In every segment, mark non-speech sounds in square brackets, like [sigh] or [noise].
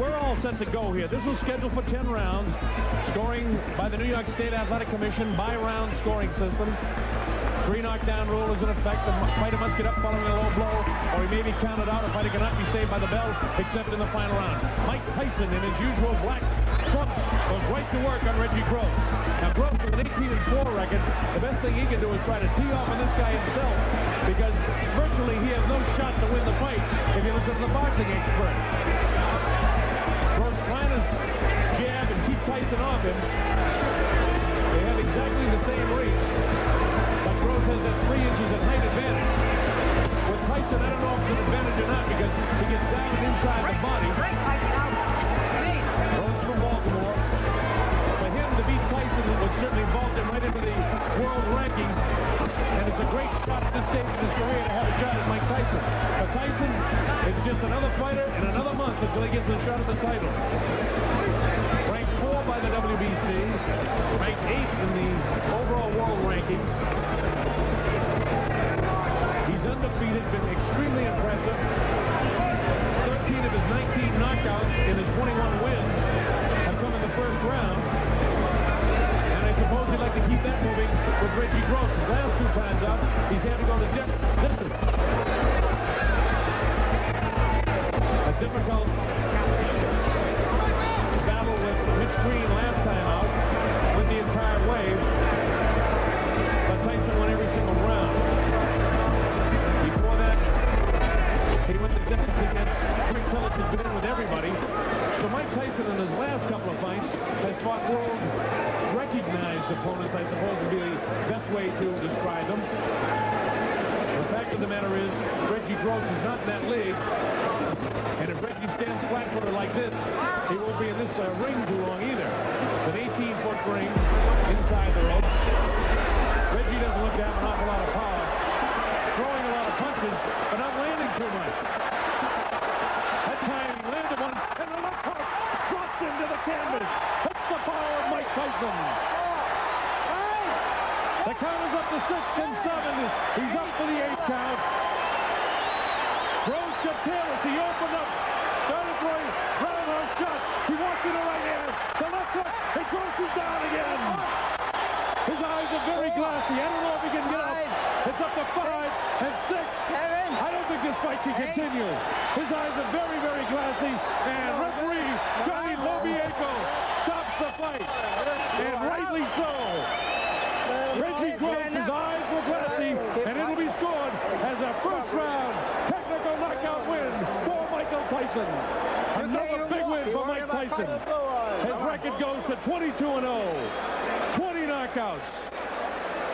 all set to go here. This is scheduled for 10 rounds. Scoring by the New York State Athletic Commission by round scoring system. Three knockdown rule is in effect. The fighter must get up following a low blow, or he may be counted out. A fighter cannot be saved by the bell, except in the final round. Mike Tyson, in his usual black trunks, goes right to work on Reggie Gross. Now, Gross with an 18-4 record, the best thing he can do is try to tee off on this guy himself, because virtually he has no shot to win the fight if you listen to the boxing experts. Tyson him. They have exactly the same reach. But Gross has that three inches of height advantage. With Tyson, I don't know if it's an advantage or not because he gets down and inside the body. Gross from Baltimore. For him to beat Tyson would certainly vault him right into the world rankings. And it's a great shot at this stage of his career to have a shot at Mike Tyson. But Tyson, it's just another fighter in another month until he gets a shot at the title. 19 knockouts in his 21 wins have come in the first round. And I suppose he'd like to keep that moving with Reggie Gross. His last two times out, he's had to go the distance. A difficult fights has fought world recognized opponents, I suppose would be the best way to describe them. The fact of the matter is, Reggie Gross is not in that league. And if Reggie stands flat-footed like this, he won't be in this uh, ring too long either. It's an 18-foot ring inside the ropes. Reggie doesn't look to have an awful lot of power. Throwing a lot of punches, but not landing too much. That time he landed one, and the left hook drops into the canvas. That's the power of Mike Tyson. The count is up to six and seven. He's up for the eighth count. Gross to Taylor. He opened up. Started throwing roundhouse shots. He walked in the right hand. The left hook. And Gross is down again. His eyes are very glassy. I don't know if he can get up. It's up to five and six. I don't think this fight can continue. His eyes are very, very glassy. And referee Johnny Lobianco stops the fight. And rightly so. Reggie Gross's eyes were glassy, and it'll be scored as a first round technical knockout win for Michael Tyson. Another big win for Mike Tyson. His record goes to 22 and 0. 20 knockouts.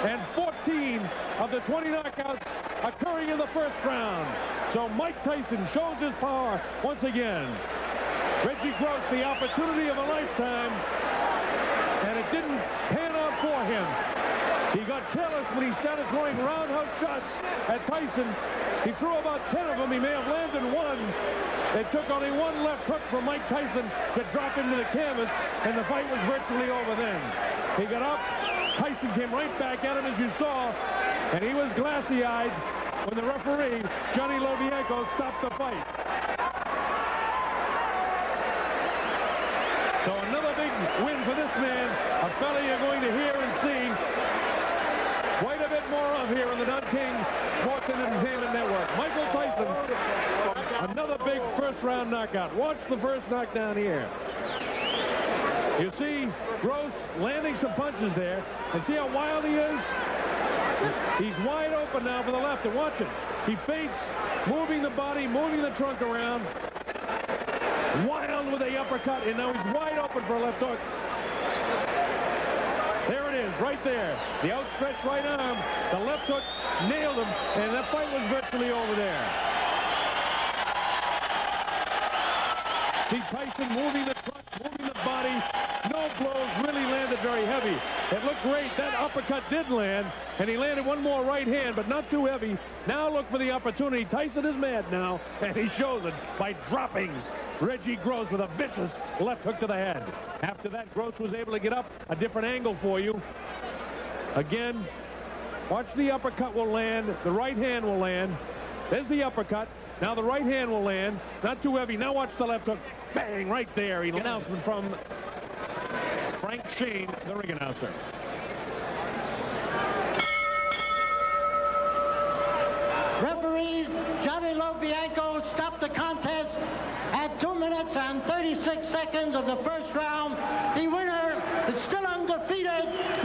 And 14 of the 20 knockouts occurring in the first round. So Mike Tyson shows his power once again. Reggie Gross, the opportunity of a lifetime, and it didn't pan out for him. He got careless when he started throwing roundhouse shots at Tyson. He threw about 10 of them. He may have landed one. It took only one left hook for Mike Tyson to drop into the canvas, and the fight was virtually over then. He got up. Tyson came right back at him, as you saw, and he was glassy-eyed when the referee, Johnny Lobianco, stopped the fight. So another big win for this man, a fella you're going to hear and see of here on the Don King Sports and Entertainment Network. Michael Tyson, another big first-round knockout. Watch the first knockdown here. You see Gross landing some punches there, and see how wild he is? He's wide open now for the left, and watch him. He feints, moving the body, moving the trunk around. Wild with a uppercut, and now he's wide open for a left hook. There it is, right there. The outstretched right arm. The left hook nailed him, and that fight was virtually over there. See Tyson moving the trunk, moving the body. No blows, really landed very heavy. It looked great. That uppercut did land, and he landed one more right hand, but not too heavy. Now look for the opportunity. Tyson is mad now, [laughs] and he shows it by dropping Reggie Gross with a vicious left hook to the head. After that, Gross was able to get up a different angle for you. Again, watch the uppercut will land. The right hand will land. There's the uppercut. Now the right hand will land. Not too heavy. Now watch the left hook. bang, right there. He announcement from Frank Sheen, the ring announcer. Referee Johnny Lobianco stopped the contest at 2 minutes and 36 seconds of the first round. The winner is still undefeated,